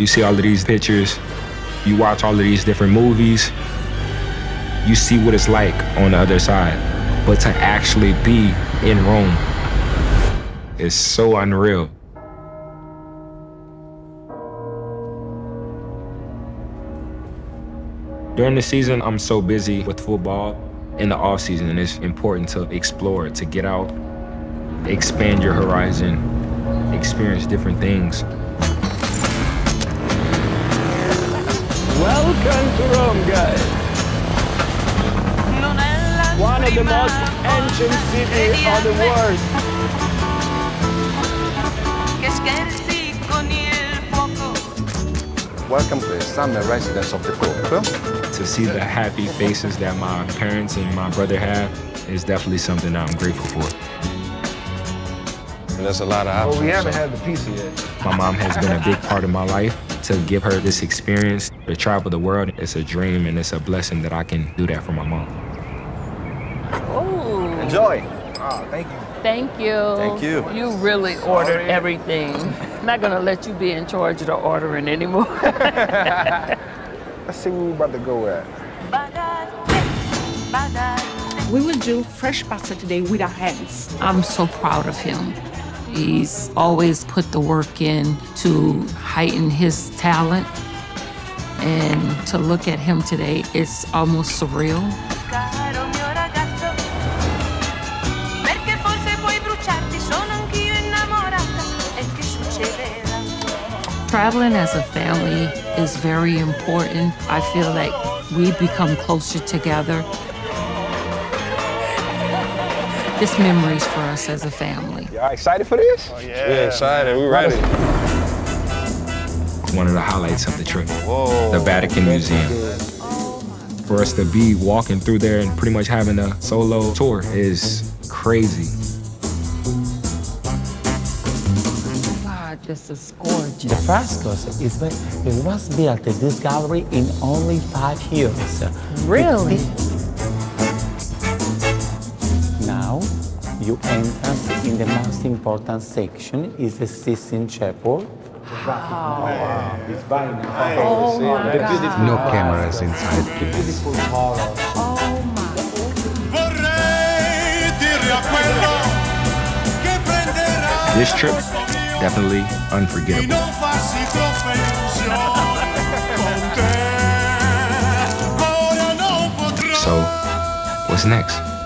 You see all of these pictures, you watch all of these different movies, you see what it's like on the other side. But to actually be in Rome is so unreal. During the season, I'm so busy with football. In the off season, it's important to explore, to get out, expand your horizon, experience different things. Welcome guys. One of the most ancient cities of the world. Welcome to the summer residence of the Pope. To see the happy faces that my parents and my brother have is definitely something that I'm grateful for. And there's a lot of options. Well, we haven't so- had the pizza yet. My mom has been a big part of my life. To give her this experience, to travel the world, it's a dream and it's a blessing that I can do that for my mom. Oh, Enjoy. Oh, thank you. thank you. Thank you. You really ordered everything. I'm not gonna let you be in charge of the ordering anymore. Let's see where we're about to go at. We will do fresh pasta today with our hands. I'm so proud of him. He's always put the work in to heighten his talent. And to look at him today, it's almost surreal. Traveling as a family is very important. I feel like we become closer together. This memories for us as a family. Y'all excited for this? Oh, Yeah, excited. We ready. One of the highlights of the trip, Whoa. the Vatican Museum. For us to be walking through there and pretty much having a solo tour is crazy. God, this is gorgeous. The frescoes is very, it was built this gallery in only five years. Really? Now you enter in the most important section is the Sistine Chapel. Oh my God. No cameras inside, please. Oh my. This trip, definitely unforgettable. So, what's next?